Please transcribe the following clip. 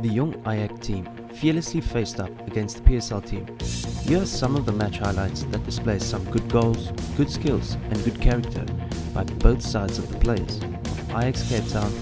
The young Ajax team fearlessly faced up against the PSL team. Here are some of the match highlights that display some good goals, good skills and good character by both sides of the players of Ajax Cape Town